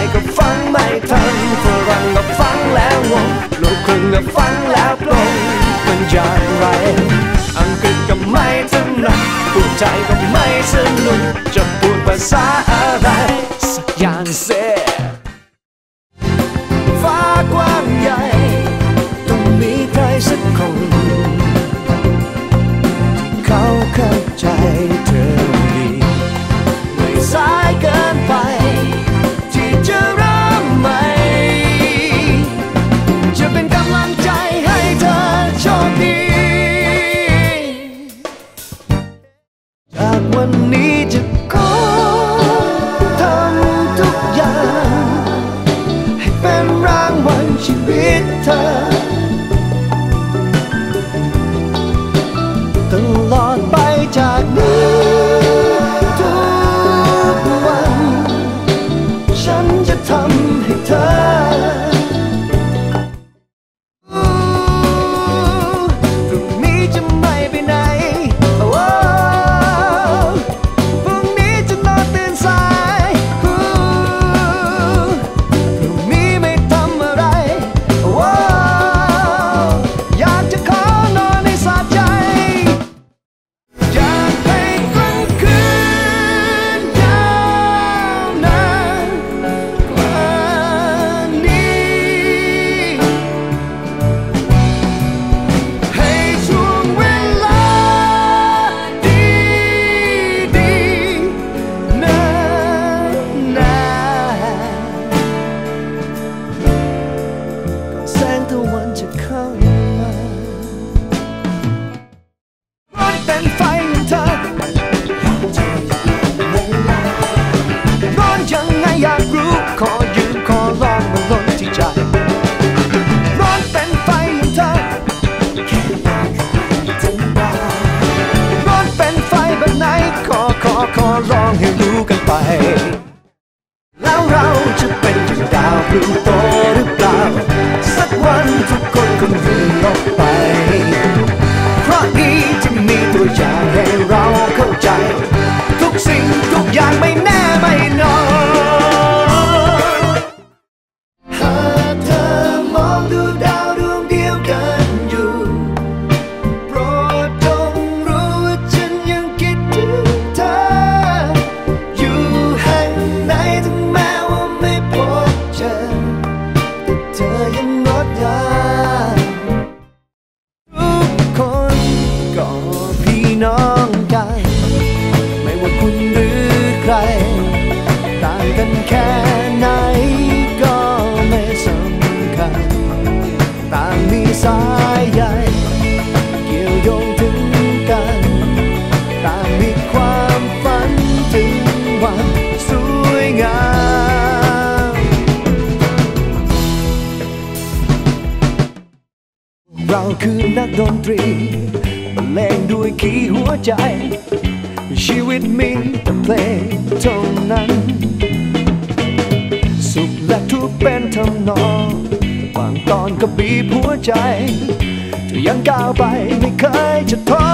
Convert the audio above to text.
ยก็ฟังไม่ทันฝรั่งก็ฟังแล้วงงลูกครึ่งก็ฟังแล้วปลงมันอย่างไร อังกฤษก็ไม่ถนัดพูดไทยก็ไม่สนุกจะพูดภาษาอะไร สักอย่างสิ Put your กันแค่ไหนก็ไม่สำคัญต่างมีสายใยเกี่ยวโยงถึงกันต่างมีความฝันถึงวันสวยงามเราคือนักดนตรีบรรเลงด้วยขีหัวใจชีวิตมีแต่เพลงเท่านั้น และทุกเป็นทำนองบางตอนก็บีบหัวใจจะยังก้าวไปไม่เคยจะท้อ